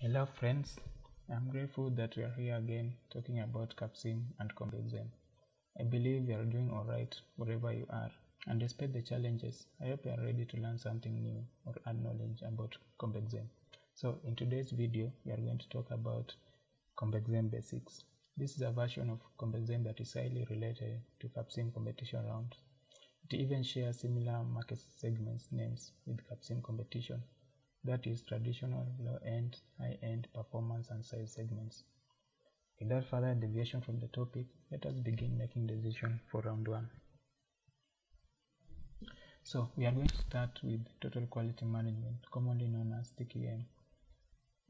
Hello friends, I'm grateful that we are here again talking about CAPSIM and CompXM. I believe you are doing alright wherever you are and despite the challenges, I hope you are ready to learn something new or add knowledge about CompXM. So in today's video, we are going to talk about CompXM basics. This is a version of CompXM that is highly related to CAPSIM competition rounds. It even shares similar market segments names with CAPSIM competition that is traditional low-end, high-end performance and size segments. Without further deviation from the topic, let us begin making decision for round 1. So we are going to start with total quality management, commonly known as TQM.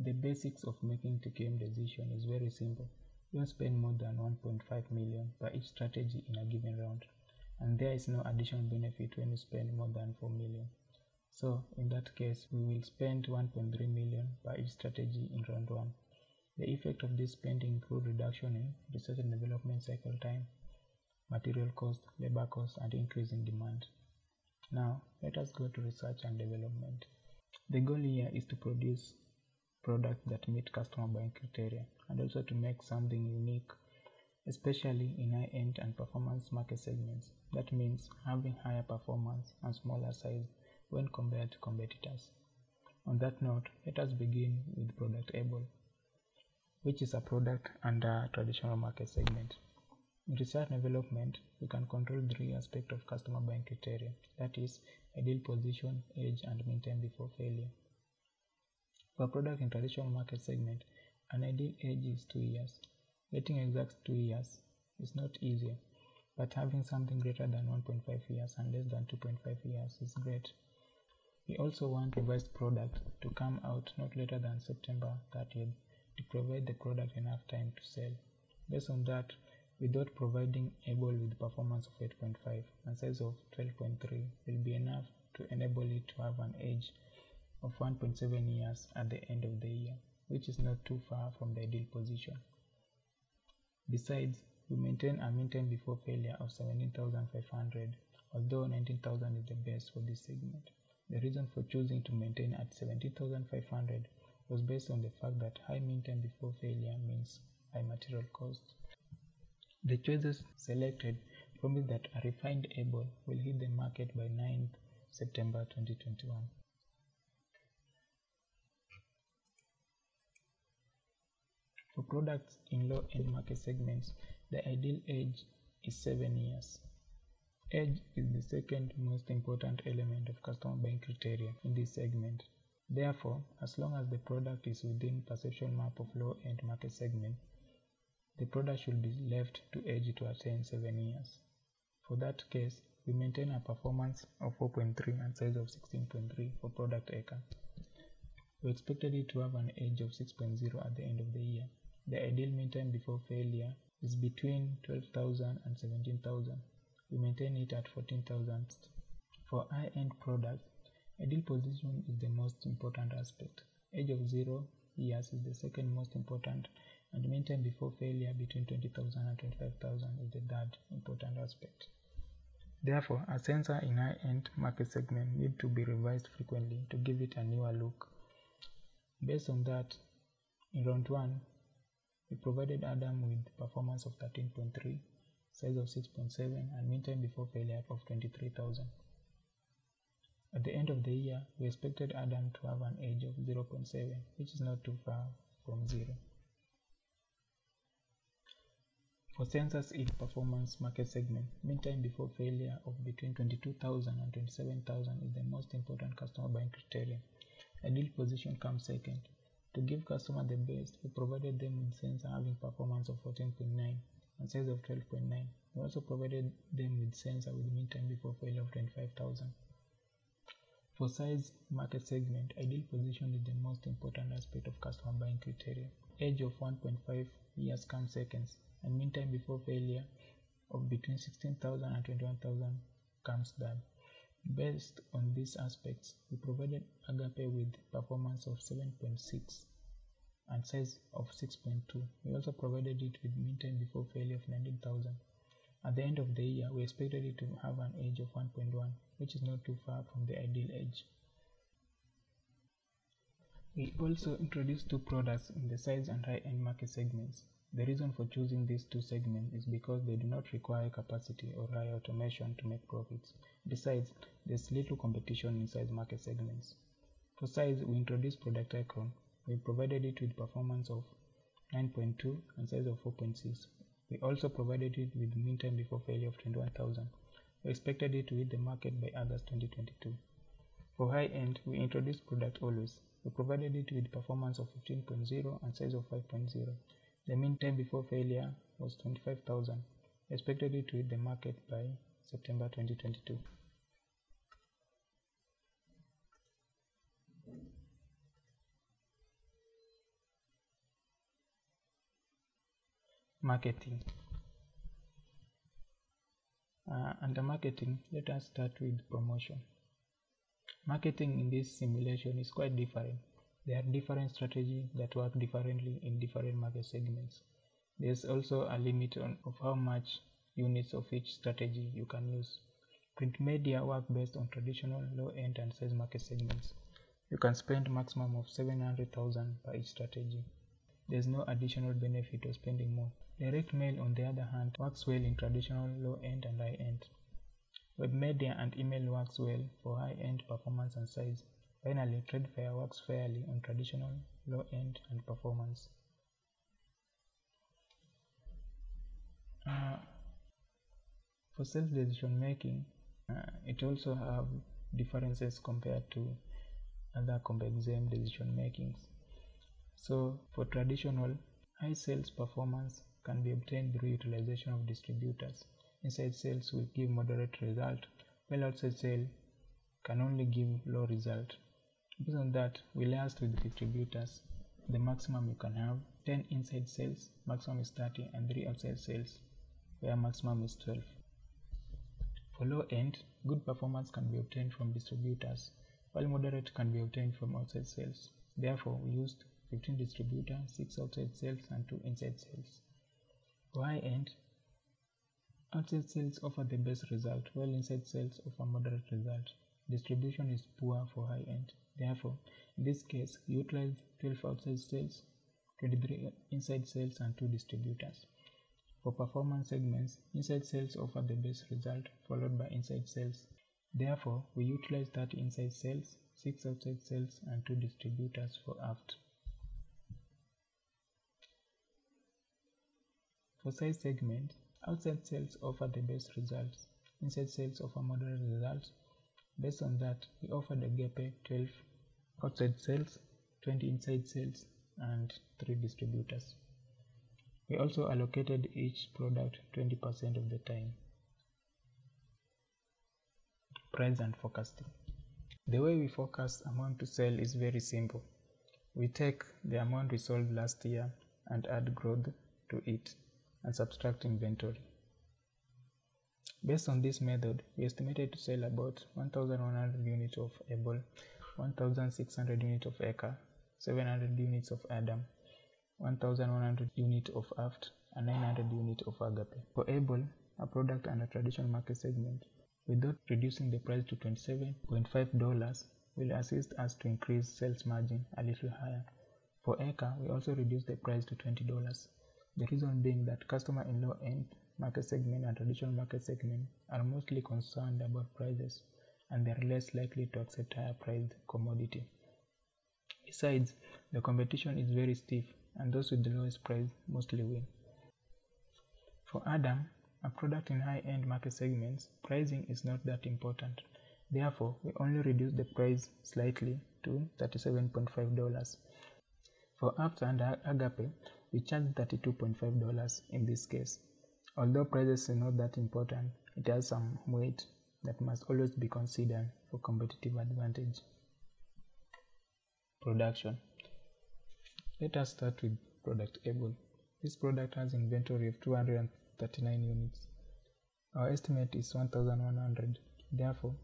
The basics of making TQM decision is very simple. Don't spend more than 1.5 million per each strategy in a given round, and there is no additional benefit when you spend more than 4 million. So in that case, we will spend 1.3 million per each strategy in round 1. The effect of this spending include reduction in research and development cycle time, material cost, labor cost, and increase in demand. Now, let us go to research and development. The goal here is to produce products that meet customer buying criteria and also to make something unique, especially in high-end and performance market segments. That means having higher performance and smaller size when compared to competitors. On that note, let us begin with product able, which is a product under traditional market segment. In research development, we can control three aspects of customer buying criteria, that is, ideal position, age, and mean time before failure. For product in traditional market segment, an ideal age is 2 years. Getting exact 2 years is not easy, but having something greater than 1.5 years and less than 2.5 years is great. We also want the revised product to come out not later than September 30th to provide the product enough time to sell. Based on that, without providing a able with performance of 8.5 and size of 12.3 will be enough to enable it to have an age of 1.7 years at the end of the year, which is not too far from the ideal position. Besides, we maintain a mean time before failure of 17,500, although 19,000 is the best for this segment. The reason for choosing to maintain at 70,500 was based on the fact that high mean time before failure means high material cost. The choices selected promise that a refined able will hit the market by 9th September 2021. For products in low-end market segments, the ideal age is 7 years. Age is the second most important element of customer buying criteria in this segment. Therefore, as long as the product is within perception map of low-end market segment, the product should be left to age to attain 7 years. For that case, we maintain a performance of 4.3 and size of 16.3 for product acre. We expected it to have an age of 6.0 at the end of the year. The ideal mean time before failure is between 12,000 and 17,000 we maintain it at 14,000. For high-end products, ideal position is the most important aspect. Age of 0 years is the second most important and mean time before failure between 20,000 and 25,000 is the third important aspect. Therefore, a sensor in high-end market segment need to be revised frequently to give it a newer look. Based on that, in round 1, we provided Adam with performance of 13.3 size of 6.7 and mean time before failure of 23,000. At the end of the year, we expected Adam to have an age of 0.7, which is not too far from 0. For sensors in performance market segment, mean time before failure of between 22,000 and 27,000 is the most important customer buying criterion. Ideal position comes second. To give customer the best, we provided them with sensor having performance of 14.9 and size of 12.9. We also provided them with sensor with mean time before failure of 25,000. For size market segment, ideal position is the most important aspect of customer buying criteria. Age of 1.5 years comes seconds, and mean time before failure of between 16,000 and 21,000 comes third. Based on these aspects, we provided Agape with performance of 7.6 and size of 6.2. We also provided it with mean time before failure of 19,000. At the end of the year, we expected it to have an age of 1.1, which is not too far from the ideal age. We also introduced two products in the size and high-end market segments. The reason for choosing these two segments is because they do not require capacity or high automation to make profits. Besides, there's little competition in size market segments. For size, we introduced Product Icon. We provided it with performance of 9.2 and size of 4.6. We also provided it with mean time before failure of 21,000. We expected it to hit the market by August 2022. For high end, we introduced Product Always. We provided it with performance of 15.0 and size of 5.0. The mean time before failure was 25,000. We expected it to hit the market by September 2022. Marketing. Uh, under marketing, let us start with promotion. Marketing in this simulation is quite different. There are different strategies that work differently in different market segments. There's also a limit on, of how much units of each strategy you can use. Print media work based on traditional low-end and size market segments. You can spend maximum of 700,000 per each strategy. There's no additional benefit of spending more. Direct mail, on the other hand, works well in traditional low-end and high-end. Web media and email works well for high-end performance and size. Finally, trade fair works fairly on traditional low-end and performance. Uh, for sales decision making, uh, it also have differences compared to other CompXM decision makings. So for traditional, high sales performance can be obtained through utilization of distributors. Inside sales will give moderate result, while outside sale can only give low result. Based on that, we liaised with distributors. The maximum you can have 10 inside sales, maximum is 30, and 3 outside sales, where maximum is 12. For low end, good performance can be obtained from distributors, while moderate can be obtained from outside sales. Therefore, we used 15 distributors, 6 outside sales, and 2 inside sales. High end, outside sales offer the best result, while inside sales offer moderate result. Distribution is poor for high end. Therefore, in this case, utilize 12 outside sales, 23 inside sales, and 2 distributors. For performance segments, inside sales offer the best result, followed by inside sales. Therefore, we utilize 30 inside sales, 6 outside sales, and 2 distributors for aft. For size segment, outside sales offer the best results, inside sales offer moderate results. Based on that, we offer offered Agape 12 outside sales, 20 inside sales, and 3 distributors. We also allocated each product 20% of the time. Price and forecasting. The way we forecast amount to sell is very simple. We take the amount we sold last year and add growth to it and subtract inventory. Based on this method, we estimated to sell about 1100 units of Able, 1600 units of Acre, 700 units of Adam, 1100 units of Aft, and 900 units of Agape. For Able, a product and a traditional market segment, without reducing the price to $27.5 will assist us to increase sales margin a little higher. For Acre, we also reduced the price to $20. The reason being that customers in low-end market segment and traditional market segment are mostly concerned about prices and they are less likely to accept higher priced commodity. Besides, the competition is very stiff and those with the lowest price mostly win. For Adam, a product in high-end market segments, pricing is not that important. Therefore, we only reduce the price slightly to $37.5. For Aft and Agape, we charge $32.5 in this case. Although prices are not that important, it has some weight that must always be considered for competitive advantage. Production Let us start with product Able. This product has inventory of 239 units. Our estimate is 1100. Therefore,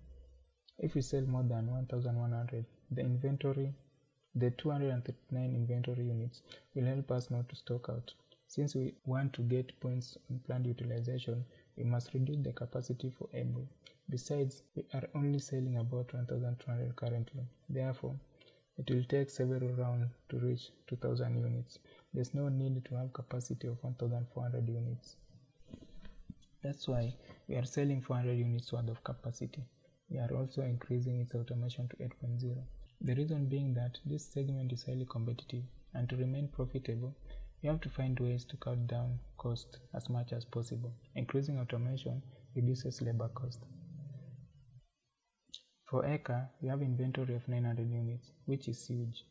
if we sell more than 1100, the inventory, the 239 inventory units will help us not to stock out. Since we want to get points on planned utilization, we must reduce the capacity for Able. Besides, we are only selling about 1200 currently. Therefore, It will take several rounds to reach 2000 units. There's no need to have capacity of 1400 units. That's why we are selling 400 units worth of capacity. We are also increasing its automation to 8.0. The reason being that this segment is highly competitive and to remain profitable, we have to find ways to cut down cost as much as possible. Increasing automation reduces labor cost. For Acre, we have inventory of 900 units, which is huge.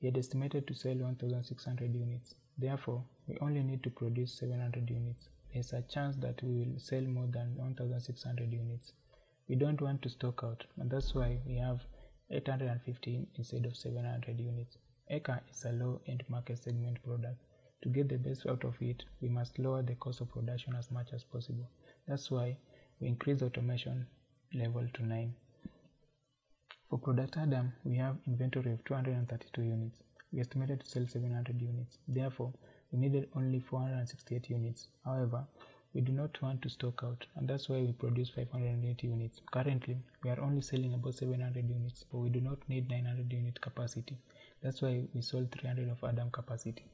We had estimated to sell 1600 units. Therefore, we only need to produce 700 units. There's a chance that we will sell more than 1600 units. We don't want to stock out, and that's why we have 815 instead of 700 units. Acre is a low-end market segment product. To get the best out of it, we must lower the cost of production as much as possible. That's why we increase automation level to 9. For product Adam, we have inventory of 232 units. We estimated to sell 700 units. Therefore, we needed only 468 units. However, we do not want to stock out and that's why we produce 580 units. Currently, we are only selling about 700 units, but we do not need 900 unit capacity. That's why we sold 300 of Adam capacity.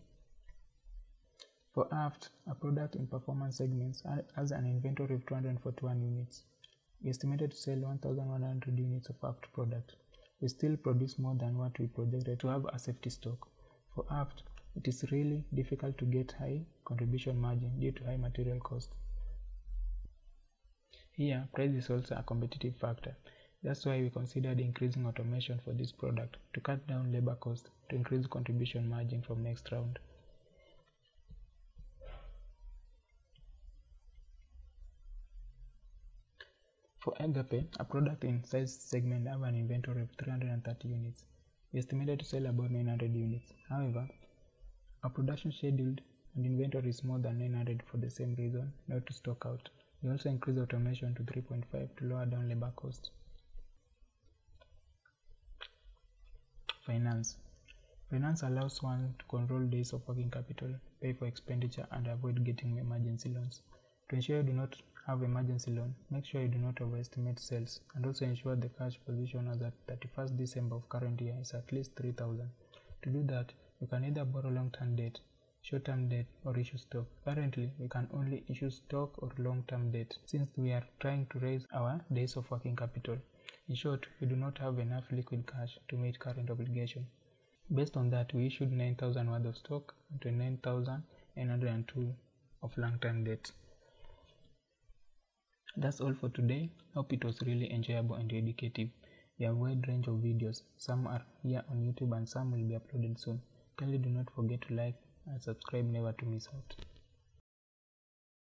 For Aft, a product in performance segments has an inventory of 241 units. We estimated to sell 1,100 units of aft product. We still produce more than what we projected to have a safety stock. For aft, it is really difficult to get high contribution margin due to high material cost. Here, price is also a competitive factor. That's why we considered increasing automation for this product to cut down labor cost to increase contribution margin from next round. For Agape, a product in size segment have an inventory of 330 units. We estimated to sell about 900 units. However, our production scheduled and inventory is more than 900 for the same reason, not to stock out. We also increase automation to 3.5 to lower down labor costs. Finance. Finance allows one to control days of working capital, pay for expenditure, and avoid getting emergency loans. To ensure you do not have emergency loan, make sure you do not overestimate sales and also ensure the cash position as at 31st December of current year is at least 3000. To do that, you can either borrow long-term debt, short-term debt or issue stock. Currently, we can only issue stock or long-term debt since we are trying to raise our days of working capital. In short, we do not have enough liquid cash to meet current obligation. Based on that, we issued 9000 worth of stock and 29,902 of long-term debt. That's all for today. Hope it was really enjoyable and educative. We have a wide range of videos. Some are here on YouTube and some will be uploaded soon. Kindly do not forget to like and subscribe never to miss out.